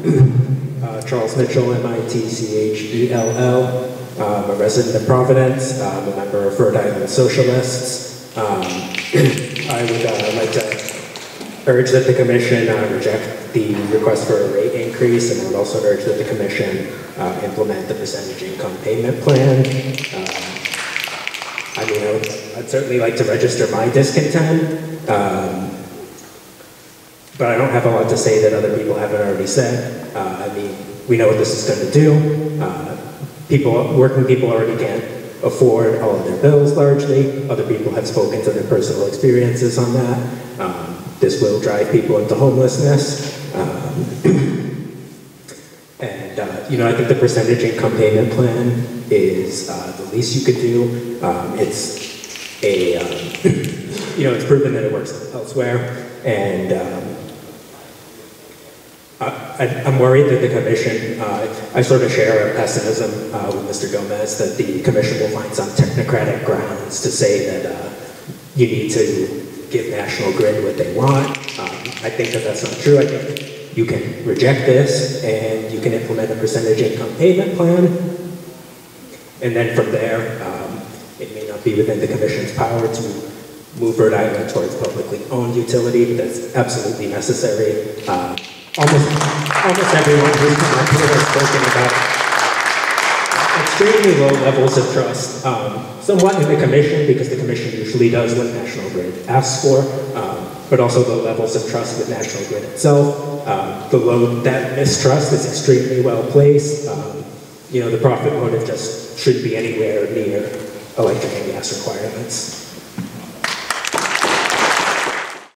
Uh, Charles Mitchell, M-I-T-C-H-E-L-L. Um, a resident of Providence, um, a member of Rhode Island Socialists. Um, I would uh, like to urge that the commission uh, reject the request for a rate increase, and I would also urge that the commission uh, implement the percentage income payment plan. Um, I mean, I would, I'd certainly like to register my discontent, um, but I don't have a lot to say that other people haven't already said. Uh, I mean, we know what this is going to do. Uh, people, working people already can't afford all of their bills largely. Other people have spoken to their personal experiences on that. Um, this will drive people into homelessness. Um, and, uh, you know, I think the percentage income payment plan is uh, the least you could do. Um, it's a, um, you know, it's proven that it works elsewhere. And um, I, am worried that the commission, uh, I sort of share a pessimism uh, with Mr. Gomez that the commission will find some technocratic grounds to say that uh, you need to give National Grid what they want. Um, I think that that's not true. I think you can reject this and you can implement a percentage income payment plan. And then from there, um, it may not be within the Commission's power to move Rhode Island towards publicly owned utility, but that's absolutely necessary. Uh, almost, almost everyone who's come up here has spoken about extremely low levels of trust, um, somewhat in the commission, because the commission usually does what National Grid asks for, um, but also low levels of trust with National Grid itself. Um, the low, that mistrust is extremely well placed. Um, you know, the profit motive just shouldn't be anywhere near electric and gas requirements.